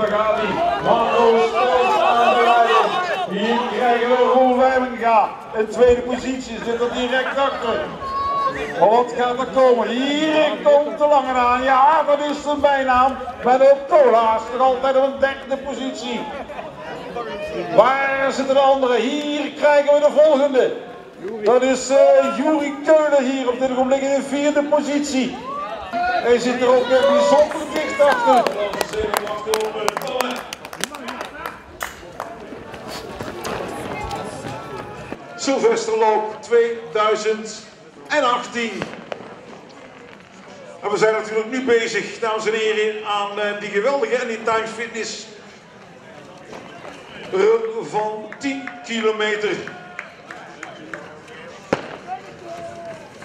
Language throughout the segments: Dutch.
daar gaat hij. Stoot aan de. Hier krijgen we Roel. In tweede positie zit er direct achter. Maar wat gaat er komen? Hier komt de lange aan. Ja, dat is zijn bijnaam. Met ook Cola's nog altijd op een derde positie. Waar zitten de anderen? Hier krijgen we de volgende. Dat is uh, Juri Keulen hier op dit ogenblik in de vierde positie. Hij zit er ook bijzonder. Sylvesterloop 2018. En we zijn natuurlijk nu bezig, dames en heren, aan uh, die geweldige Anytime Fitness run van 10 kilometer.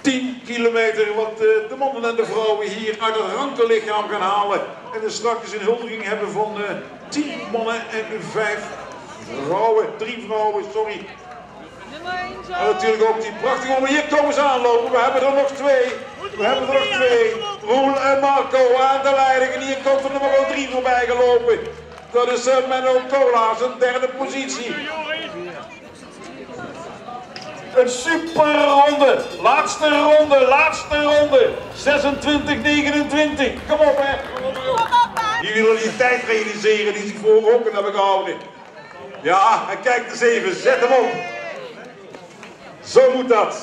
10 kilometer wat uh, de mannen en de vrouwen hier uit het rankenlichaam gaan halen. En dan straks een huldiging hebben van uh, 10 mannen en 5 vrouwen. 3 vrouwen, sorry. En natuurlijk ook die prachtige mannen. Hier komen ze aanlopen. We hebben er nog twee. We hebben er nog twee. Roel en Marco aan de leiding. En hier komt er nummer 3 voorbij gelopen. Dat is uh, Menno Cola, zijn derde positie. Een super ronde. Laatste ronde, laatste ronde. 26, 29. Kom op hè. Die willen die tijd realiseren die ze voor ogen hebben gehouden. Ja, en kijk eens even, zet hem op. Zo moet dat.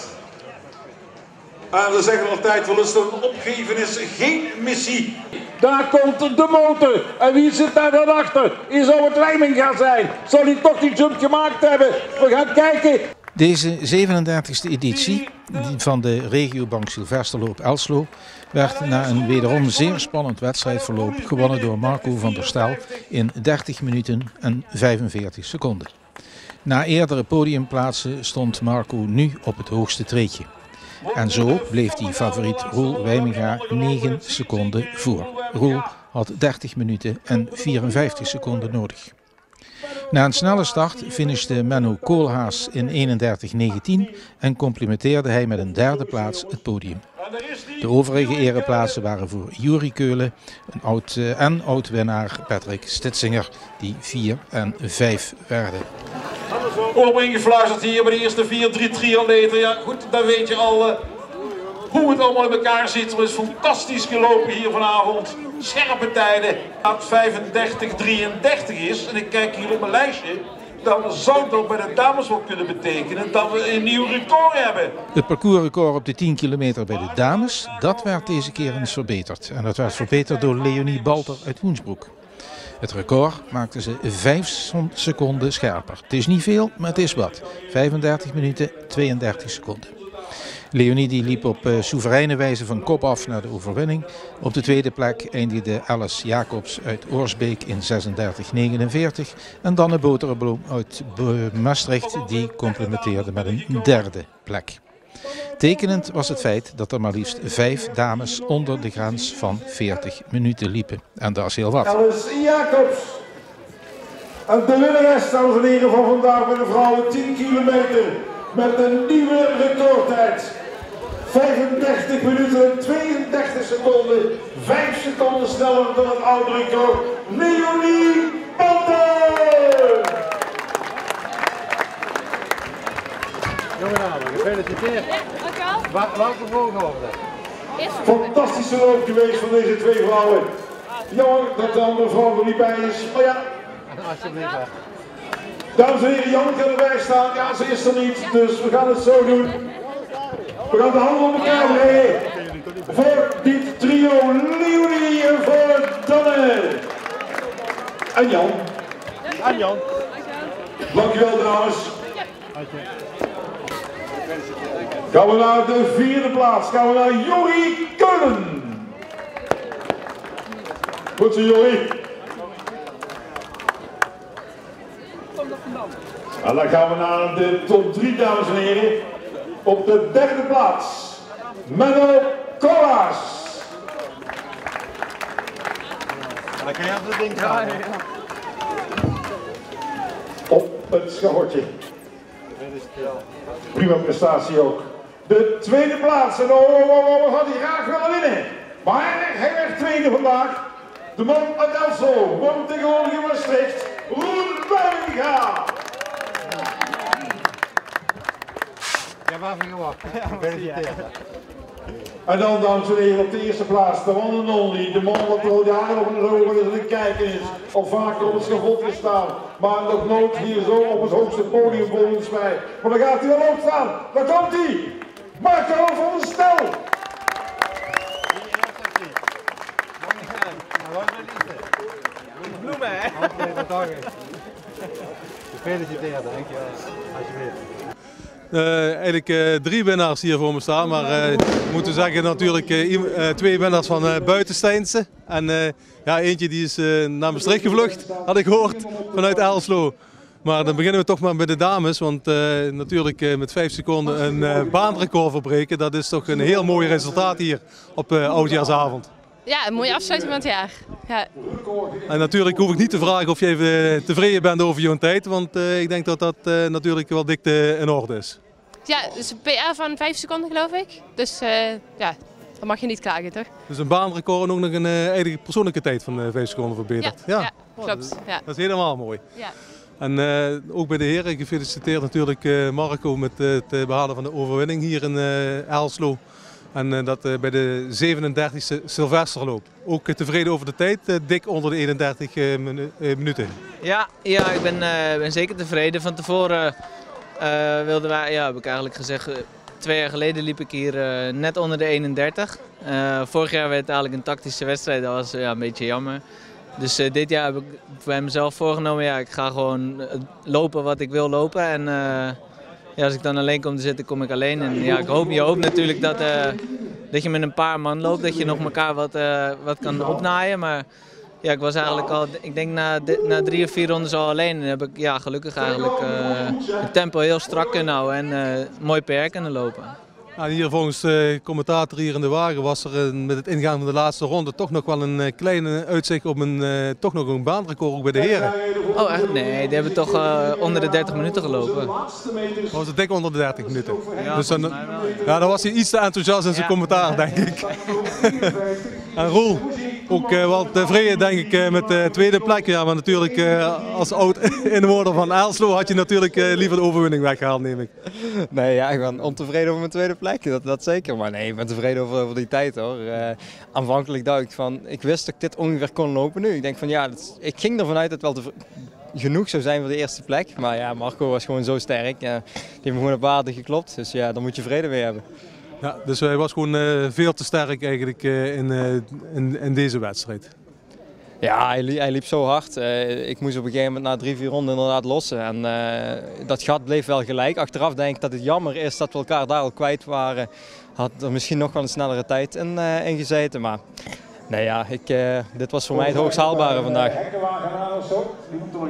En we zeggen altijd wel eens, een opgeven is geen missie. Daar komt de motor. En wie zit daar dan achter? Hier zou het Rijming gaan zijn. Zou hij toch die jump gemaakt hebben? We gaan kijken. Deze 37e editie van de regiobank Sylvesterloop Elslo werd na een wederom zeer spannend wedstrijdverloop gewonnen door Marco van der Stel in 30 minuten en 45 seconden. Na eerdere podiumplaatsen stond Marco nu op het hoogste treedje. En zo bleef die favoriet Roel Wijminga 9 seconden voor. Roel had 30 minuten en 54 seconden nodig. Na een snelle start finishte Menno Koolhaas in 31-19 en complimenteerde hij met een derde plaats het podium. De overige ereplaatsen waren voor Juri Keulen een oud, uh, en oud-winnaar Patrick Stitsinger, die 4 en 5 werden. Op ingefluisterd hier bij de eerste 4-3 triatleten. Ja, goed, dan weet je al uh, hoe het allemaal in elkaar zit. Het is fantastisch gelopen hier vanavond. Scherpe tijden. Dat 35-33 is. En ik kijk hier op mijn lijstje. Dan zou dat bij de dames wel kunnen betekenen dat we een nieuw record hebben. Het parcoursrecord op de 10 kilometer bij de dames, dat werd deze keer eens verbeterd. En dat werd verbeterd door Leonie Balter uit Woensbroek. Het record maakte ze 5 seconden scherper. Het is niet veel, maar het is wat. 35 minuten 32 seconden. Leonie die liep op uh, soevereine wijze van kop af naar de overwinning. Op de tweede plek eindigde Alice Jacobs uit Oorsbeek in 36-49. En Danne Boterenbloem uit Maastricht die complementeerde met een derde plek. Tekenend was het feit dat er maar liefst vijf dames onder de grens van 40 minuten liepen. En dat is heel wat. Alice Jacobs. En de winnares, dames en heren, van vandaag bij de vrouwen 10 kilometer. Met een nieuwe recordtijd. 35 minuten en 32 seconden. 5 seconden sneller dan het oude record. Leonie Panter! Jongen, gefeliciteerd. Waar, welke volgorde? Fantastische loop geweest van deze twee vrouwen. Jammer dat de andere vrouw er niet bij is. Maar ja, Alsjeblieft. dames en heren, Jan kan erbij staan. Ja, ze is er niet, dus we gaan het zo doen. We gaan de handen op elkaar. Voor dit trio, Leonie en voor Danne. En Jan. En Jan. Dankjewel dames. Gaan we naar de vierde plaats. Gaan we naar Jori Keulen. Goed zo jullie. En dan gaan we naar de top 3, dames en heren. Op de derde plaats, Menno Koolhaas. Dan kan je op dat ding gaan. Op het schahotje. Prima prestatie ook. De tweede plaats. En oh, oh, oh, oh, had hij graag willen winnen. Maar hij werd tweede vandaag. De man uit Elslo, woont tegenwoordig in Maastricht. Bellinga. Ja, waarvan gewacht. En dan, dames en heren, op de eerste plaats, de one and only, de man wat al jaren op een aan het kijken is, al vaker op het schavot gestaan, maar nog nooit hier zo op het hoogste podium volgens mij. Maar dan gaat hij wel opstaan, daar komt hij! Marco van der Stel! Bloemen, hè? Gefeliciteerd, dankjewel. Alsjeblieft. Eh, eigenlijk eh, drie winnaars hier voor me staan, maar eh, moeten zeggen natuurlijk twee winnaars van Buitensteinse. En ja, eentje die is naar Maastricht gevlucht, had ik gehoord, vanuit Elslo. Maar dan beginnen we toch maar met de dames, want natuurlijk met vijf seconden een baanrecord verbreken, dat is toch een heel mooi resultaat hier op Oudjaarsavond. Ja, een mooie afsluiting van het jaar. Ja, En natuurlijk hoef ik niet te vragen of je even tevreden bent over je tijd, want ik denk dat dat natuurlijk wel dik in orde is. Ja dus een PR van 5 seconden geloof ik. Dus eh, ja, dan mag je niet klagen toch? Dus een baanrecord en ook nog een eh, eigen persoonlijke tijd van eh 5 seconden Ja, verbeterd. ja. klopt. Ja. Dat is helemaal mooi. Ja. En eh, ook bij de heren gefeliciteerd natuurlijk eh, Marco met eh, het eh, behalen van de overwinning hier in eh Elslo. En eh, dat eh, bij de 37e Silvesterloop. Ook eh, tevreden over de tijd, eh, dik onder de 31 eh, minu- eh, minuten. Ja, ja ik ben, eh, ben zeker tevreden. Van tevoren wilden wij, ja, heb ik eigenlijk gezegd, eh, twee jaar geleden liep ik hier eh, net onder de 31. Eh, vorig jaar werd het eigenlijk een tactische wedstrijd, dat was ja, een beetje jammer. Dus dit jaar heb ik bij mezelf voorgenomen, ja, ik ga gewoon lopen wat ik wil lopen. En ja, als ik dan alleen kom te zitten, kom ik alleen. En ja, ik hoop, je hoopt natuurlijk dat, dat je met een paar man loopt, dat je nog elkaar wat, wat kan opnaaien. Maar ja, ik was eigenlijk al, ik denk na, na drie of vier rondes al alleen. En heb ik ja, gelukkig eigenlijk eh, het tempo heel strak kunnen houden en eh, mooi PR kunnen lopen. Nou, hier volgens de commentator hier in de wagen was er met het ingaan van de laatste ronde toch nog wel een eh, kleine uitzicht op een, eh, toch nog een baanrecord ook bij de heren. Oh echt? Nee, die hebben toch eh, onder de 30 minuten gelopen. Dat was het dik onder de 30 minuten. Ja, dus dan, ja, dan was hij iets te enthousiast in zijn Ja. commentaar, denk ik. en Roel, ook eh, wel tevreden denk ik eh, met de tweede plek. Ja, maar natuurlijk eh, als oud inwoner van Elslo had je natuurlijk eh, liever de overwinning weggehaald, neem ik. Nee, ja, ik ben ontevreden over mijn tweede plek, dat, dat zeker. Maar nee, ik ben tevreden over, over die tijd hoor. Eh, aanvankelijk dacht ik van, ik wist dat ik dit ongeveer kon lopen nu. Ik denk van ja, dat ik ging ervan uit dat het wel genoeg zou zijn voor de eerste plek. Maar ja, Marco was gewoon zo sterk. Die heeft me gewoon op waarde geklopt. Dus ja, daar moet je vrede mee hebben. Ja, dus hij was gewoon eh, veel te sterk eigenlijk eh, in, eh, in, in deze wedstrijd. Ja, hij, li- hij liep zo hard. Ik moest op een gegeven moment na drie, vier ronden inderdaad lossen. En dat gat bleef wel gelijk. Achteraf denk ik dat het jammer is dat we elkaar daar al kwijt waren. Had er misschien nog wel een snellere tijd in, in gezeten. Maar nee, ja, ik, eh, dit was voor mij het hoogst haalbare vandaag.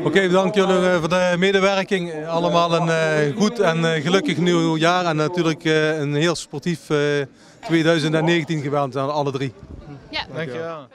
Oké, bedankt jullie eh, voor de medewerking. Allemaal een eh, goed en gelukkig nieuw jaar en natuurlijk eh, een heel sportief eh, 2019 gewenst aan alle drie. Ja. Dankjewel.